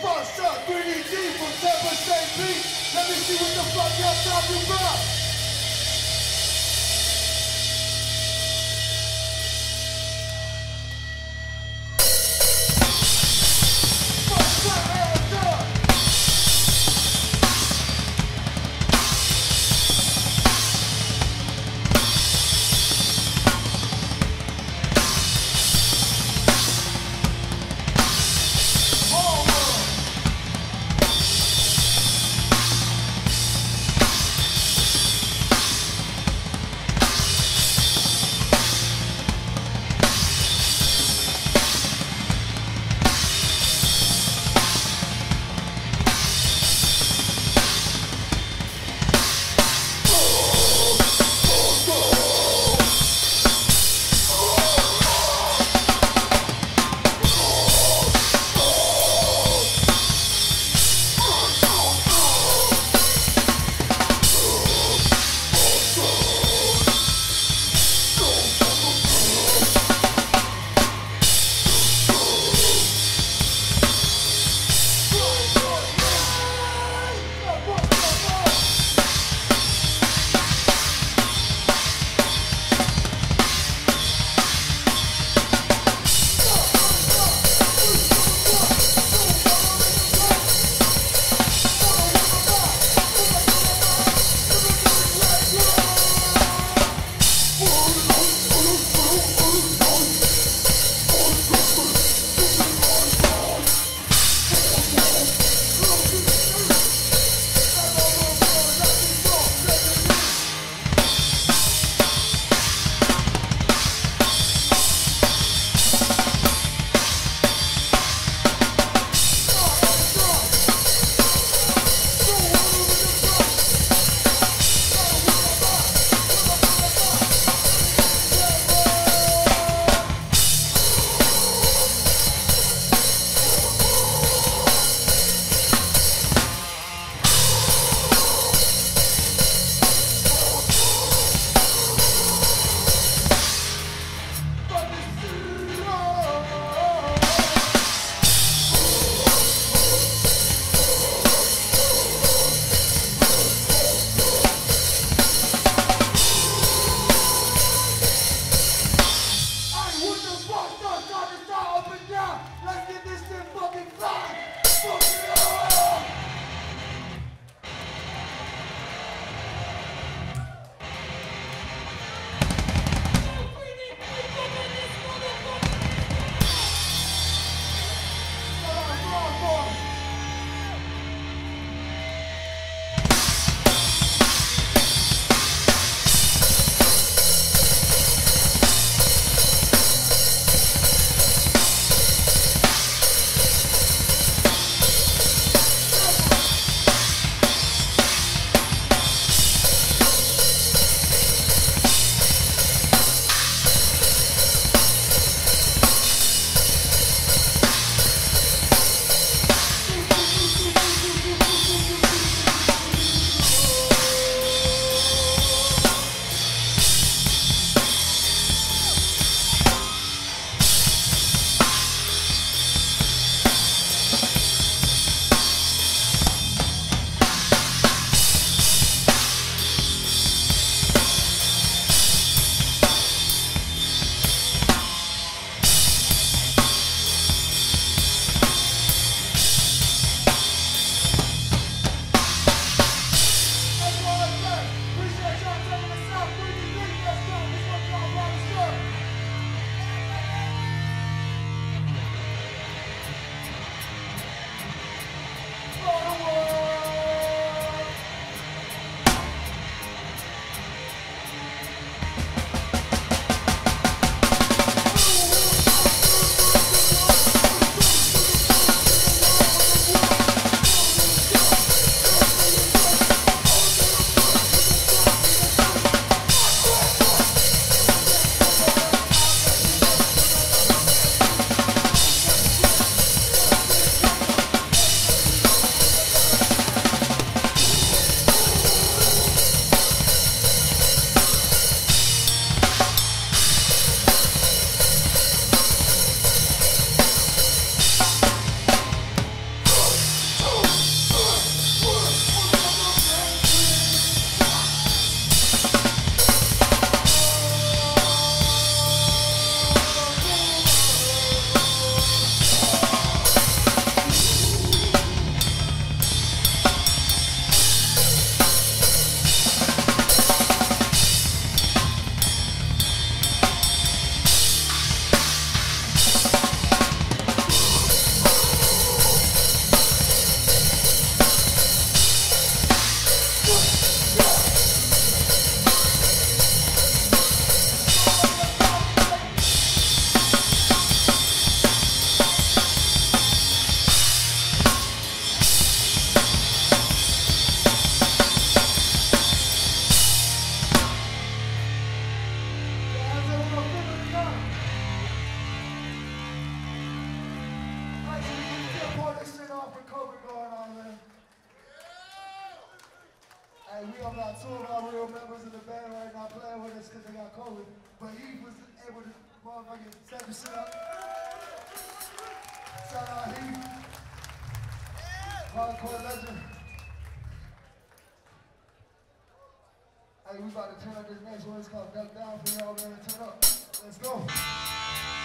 First shot, 3D from Tampa State Beat. Let me see what the fuck y'all talking about. Because they got COVID. But he was able to motherfucking set the shit up. Shout out Heath. Hardcore legend. Hey, we about to turn up this next one. It's called Duck Down for y'all, man. Turn up. Let's go.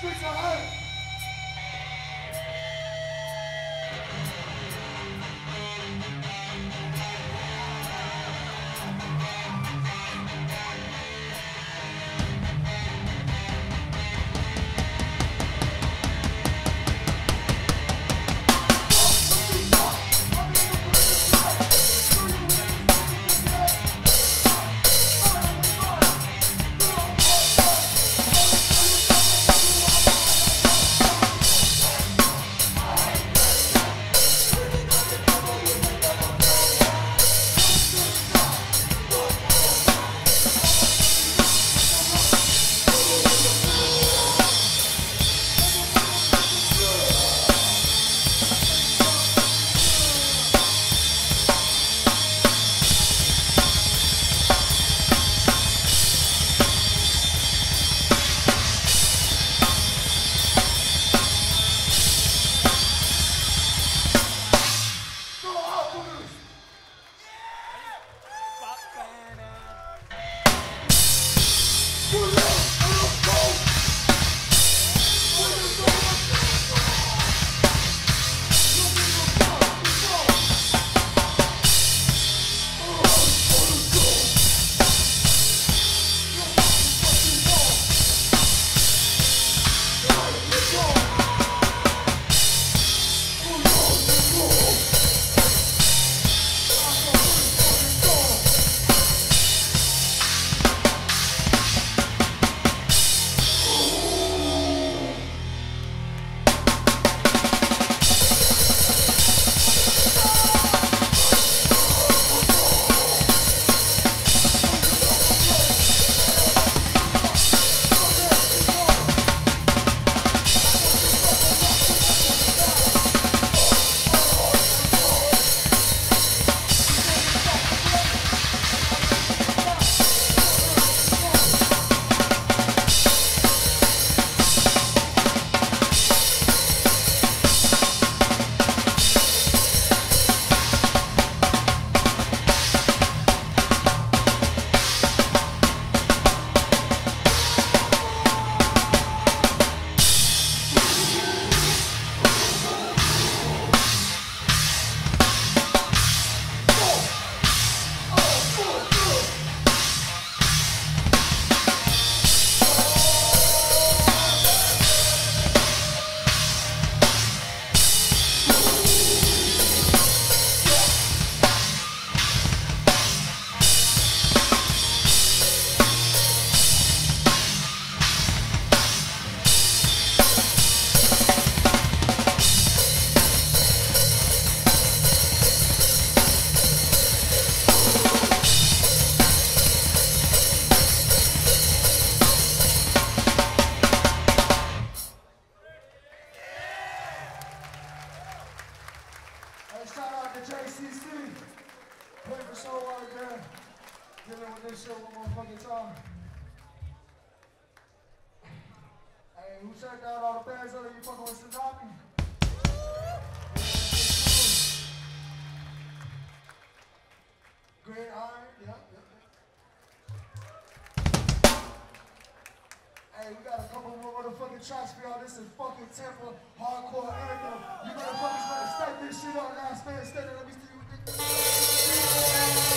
Streets are who down all the Tsunami? Great Iron, yep. Hey, we got a couple more motherfucking tracks for y'all. This is fucking Tampa Hardcore Anthem. You motherfuckers better step this shit on last man standing. Let me see you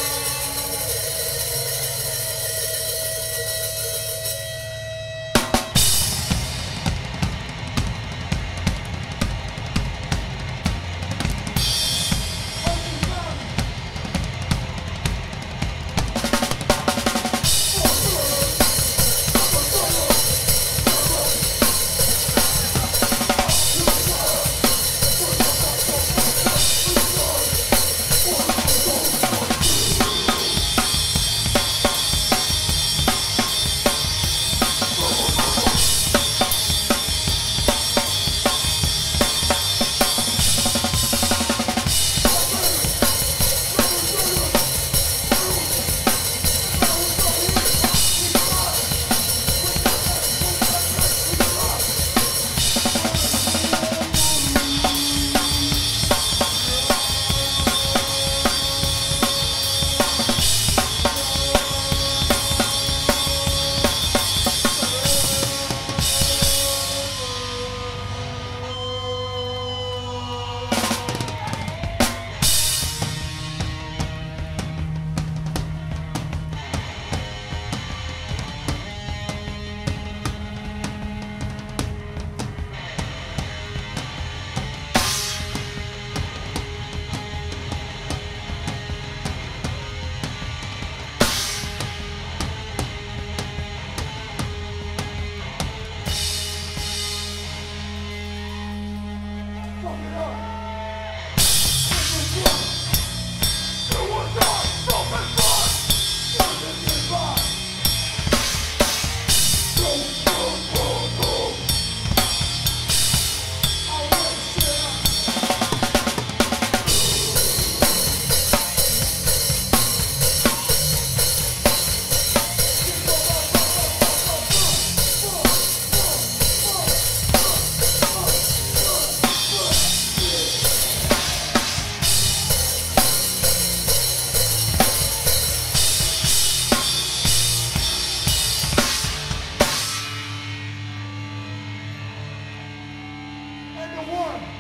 chapter 1.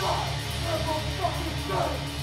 God, I'm a fucking son.